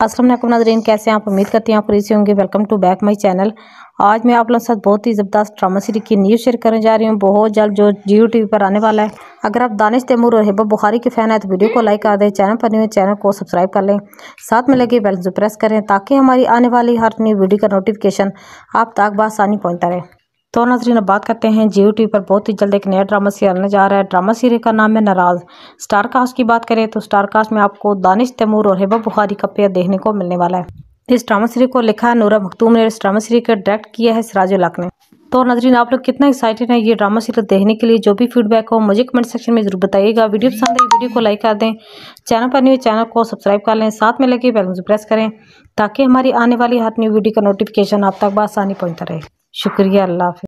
असलम नाजरीन कैसे हैं आप उम्मीद करती हैं आप इसी होंगे। Welcome to back my channel आज मैं आप लोगों के साथ बहुत ही ज़बरदस्त ड्रामा सीरीज़ की न्यूज़ शेयर करने जा रही हूँ। बहुत जल्द जो जियो टीवी पर आने वाला है। अगर आप दानिश तैमूर और हिबा बुखारी के फ़ैन है तो वीडियो को लाइक कर दें। चैनल पर नहीं चैनल को सब्सक्राइब कर लें। साथ में लगे बेल प्रेस करें, ताकि हमारी आने वाली हर न्यू वीडियो का नोटिफिकेशन आप तक बसानी पहुँचता रहे। तो नाजरीन बात करते हैं। जियो टी पर बहुत ही जल्द एक नया ड्रामा सीरियल आने जा रहा है। ड्रामा सीरियल का नाम है नाराज़। स्टार कास्ट की बात करें तो स्टार कास्ट में आपको दानिश तैमूर और हेबा बुखारी का पेयर देखने को मिलने वाला है। इस ड्रामा सीरियल को लिखा है नूरा मखतूम ने इस ड्रामा सीरियल का डायरेक्ट किया है सिराज उलक ने। तो नजरीन, आप लोग कितना एक्साइटेड है ये ड्रामा सीरियल देखने के लिए? जो भी फीडबैक हो, मुझे कमेंट सेक्शन में ज़रूर बताइएगा। वीडियो पसंद है वीडियो को लाइक कर दें। चैनल पर न्यू चैनल को सब्सक्राइब कर लें। साथ में लगे बेल प्रेस करें, ताकि हमारी आने वाली हर न्यू वीडियो का नोटिफिकेशन आप तक बसानी पहुँचता रहे। शुक्रिया, अल्लाह